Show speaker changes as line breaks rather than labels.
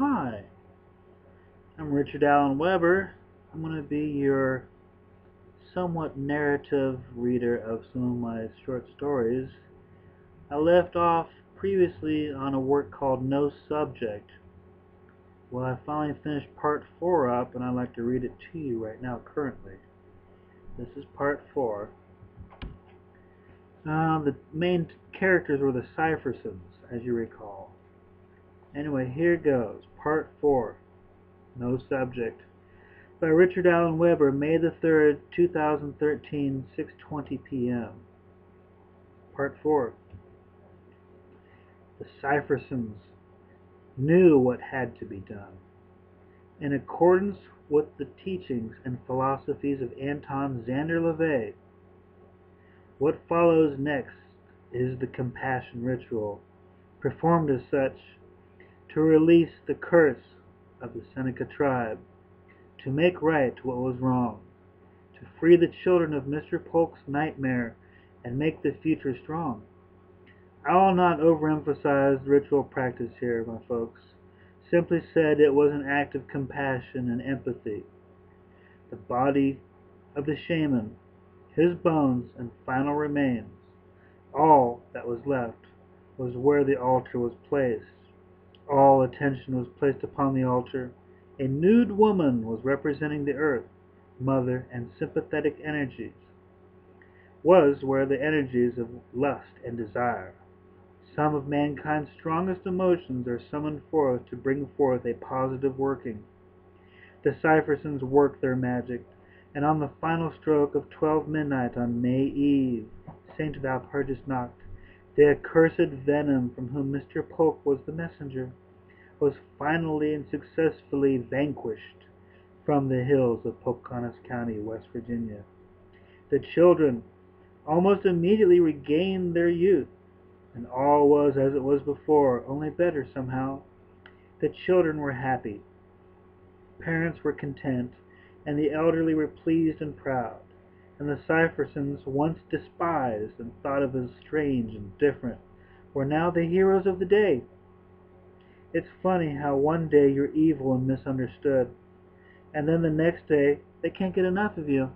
Hi, I'm Richard Allen Weber. I'm going to be your somewhat narrative reader of some of my short stories. I left off previously on a work called No Subject. Well, I finally finished part 4 up and I'd like to read it to you right now currently. This is part 4. Uh, the main characters were the Syphersons, as you recall. Anyway, here goes. Part 4. No Subject. By Richard Allen Weber, May the 3rd, 2013, 6.20 p.m. Part 4. The Syphersons knew what had to be done. In accordance with the teachings and philosophies of Anton Szandor LaVey, what follows next is the compassion ritual, performed as such to release the curse of the Seneca tribe, to make right what was wrong, to free the children of Mr. Polk's nightmare and make the future strong. I will not overemphasize the ritual practice here, my folks. Simply said, it was an act of compassion and empathy. The body of the shaman his bones and final remains, all that was left, was where the altar was placed. All attention was placed upon the altar. A nude woman was representing the earth, mother, and sympathetic energies. Was where the energies of lust and desire, some of mankind's strongest emotions, are summoned forth to bring forth a positive working. The Syphersons work their magic and on the final stroke of twelve midnight on May Eve, Saint Walpurgisnacht, the accursed venom from whom Mr. Polk was the messenger, was finally and successfully vanquished from the hills of Pocahontas County, West Virginia. The children almost immediately regained their youth, and all was as it was before, only better somehow. The children were happy. Parents were content and the elderly were pleased and proud, and the Syphersons, once despised and thought of as strange and different, were now the heroes of the day. It's funny how one day you're evil and misunderstood, and then the next day they can't get enough of you.